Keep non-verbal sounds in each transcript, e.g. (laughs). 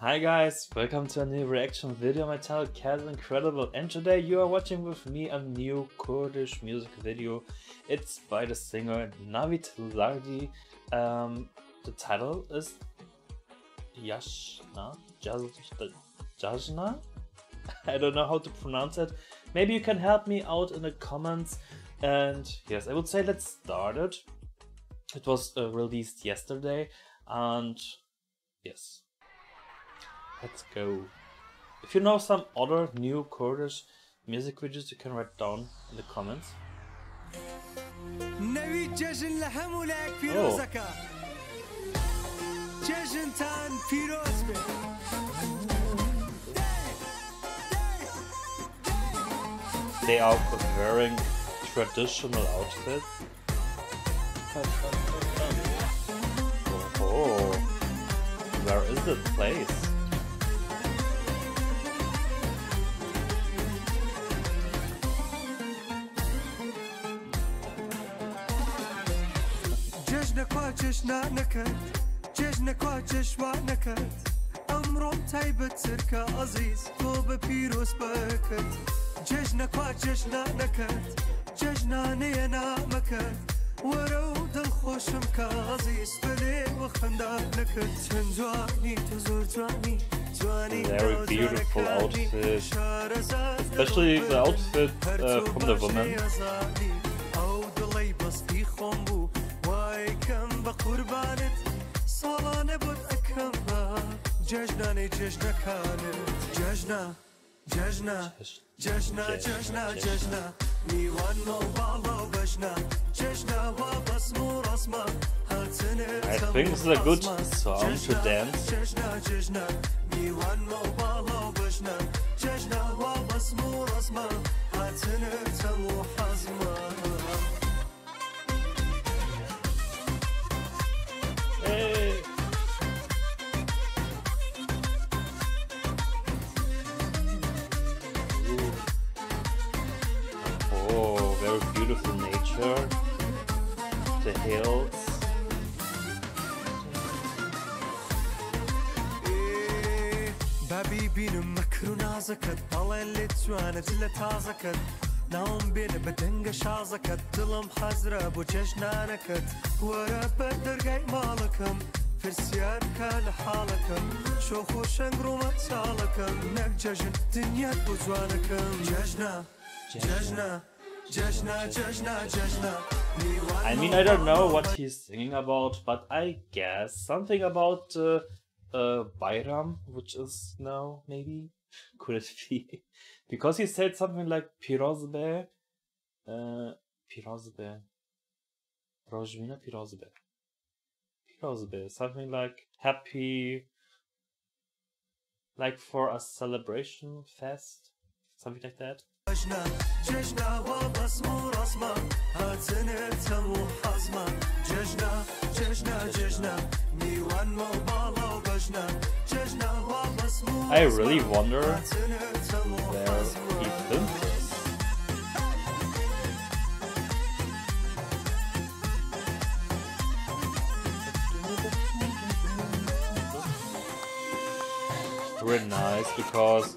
Hi guys, welcome to a new reaction video my channel Kazincredible and today you are watching with me a new Kurdish music video. It's by the singer Navid Zardi. Um, the title is Yashna? Jajna? (laughs) I don't know how to pronounce it. Maybe you can help me out in the comments. And yes, I would say let's start it. It was uh, released yesterday and yes, let's go. If you know some other new Kurdish music videos, you can write down in the comments. Oh. They are wearing traditional outfits. Oh, where is the place? جژنە کوا چشنا نەکرد جژنە کوا چشوا نەکرد ئەمڕۆم تایبەت سرکە ئەزیز تۆ بە پیرۆز بکرد جژنە کوا چشنا نەکرد جژنانەیە نامەکرد وەرە و دڵخۆشم کە ئازیز بەلێ وەخەندا نەکرد چەند جوانی تۆ زۆر جوانی Very beautiful outfit, especially the outfit uh, from the woman. Jajna ne Jajna Khanir Jajna Jajna Jajna Jajna Jajna. Nivan no baba Vajna oh, Jajna wa basmu rasma I think this is a good song to dance. Nature, the hills. بابی بینم مەکر و نازەکەت بەڵێن لێ توانە لە تازەکەت. ناوم بێنە بە دەنگە شازەکەت دڵم حەزرە بۆ جەژنانەکەت وەرە بەر دەرگای ماڵەکەم پرسیار کا لە حاڵەکەم. شۆخ و شەنگ ڕۆمە چاڵەکەم نەک جەژن دنیات بۆ جوانەکەم. جەژنا جەژنا I mean, I don't know what he's singing about, but I guess something about uh, uh, Bayram, which is now maybe (laughs) could it be? Because he said something like Pirozbe, uh, Pirozbe, Rojvina Pirozbe, Pirozbe, something like happy, like for a celebration fest, something like that. I really wonder where he filmed. Really nice because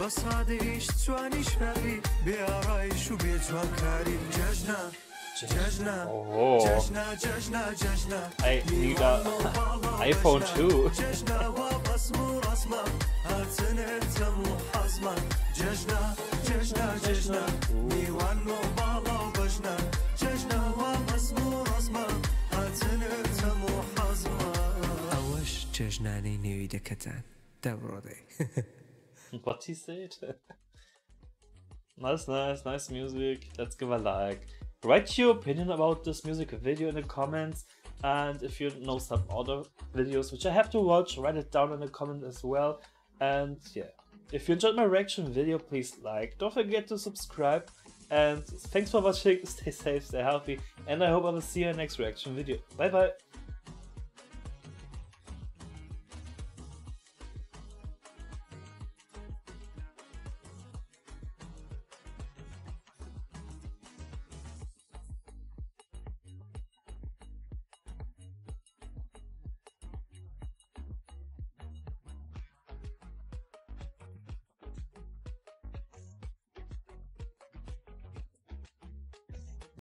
بصاديش تواني شنابي بيعرايش وبيتوان كاري جاجنا جاجنا جاجنا جاجنا جاجنا I need a iPhone 2 جاجنا وبصم ورسمة هاتنعتم وحزمة جاجنا جاجنا جاجنا ميوان مبالا وبجنا جاجنا وبصم ورسمة هاتنعتم وحزمة اوش جاجناني نيوي دكتان دبرو دي (laughs) (laughs) what he said. nice, nice, nice music. Let's give a like. Write your opinion about this music video in the comments. And if you know some other videos which I have to watch, write it down in the comment as well. And yeah, if you enjoyed my reaction video, please like. Don't forget to subscribe. And thanks for watching. (laughs) Stay safe, stay healthy. And I hope I will see you in the next reaction video. Bye bye.